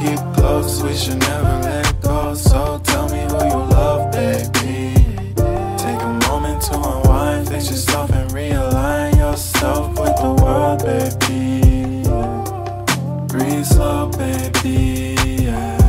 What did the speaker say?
keep close, we should never let go. So tell me who you love, baby. Take a moment to unwind, fix yourself and realign yourself with the world, baby. Breathe slow, baby. Yeah.